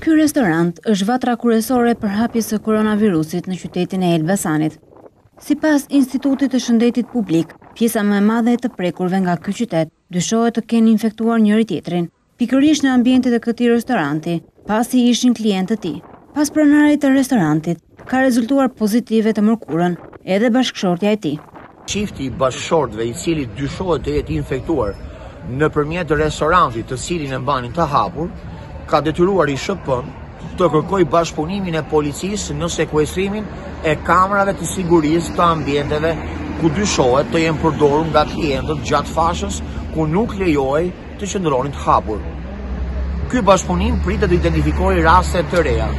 Ky restorant është vatra kryesore e përhapjes së koronavirusit në qytetin e Elbasanit. Sipas Institutit të Shëndetit Publik, pjesa më e madhe e të prekurve nga ky qytet dyshohet të kenë infektuar njëri-tjetrin, Pikërisht në ambientet e këtij restoranti, pasi ishin klientë të tij. Pas pronarit të restorantit, ka rezultuar pozitive të mërkurën edhe bashkëshortja e tij. Çifti i bashkëshortëve i cili dyshohet të jetë infektuar nëpërmjet restorantit të cilin e mbanin të hapur, ka detyruar ISHP-në të kërkojë bashkëpunimin e policisë në sekuestrimin e kamerave të sigurisë të ambienteve ku dyshohet të jenë përdorur nga klientët gjatë fashës ku nuk lejohej të qëndronin të hapur. Ky bashkëpunim pritet të identifikojë raste të reja.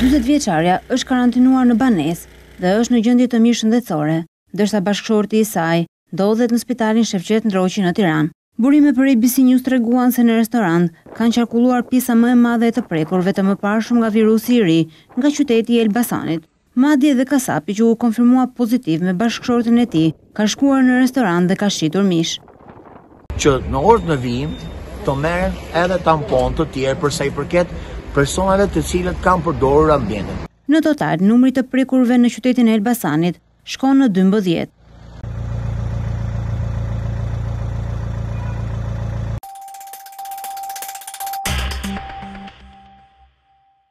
Dyzet vjeçarja është karantinuar në banesë dhe është në gjendje të mirë shëndetësore, ndërsa bashkëshorti i saj ndodhet në spitalin Shefqet Ndroqi në Tiranë. Burime për ABC News treguan se në restorant kanë qarkulluar pjesa më e madhe e të prekurve të mëparshëm nga virusi i ri nga qyteti i Elbasanit. Madje dhe kasapi që u konfirmua pozitiv me bashkëshorten e tij, ka shkuar në restorant dhe ka shitur mish. Që në orët në vijim të merren edhe tamponë të tjerë për sa i përket personave të cilët kanë përdorur ambientin. Në total, numri i të prekurve në qytetin e Elbasanit shkon në dymbëdhjetë.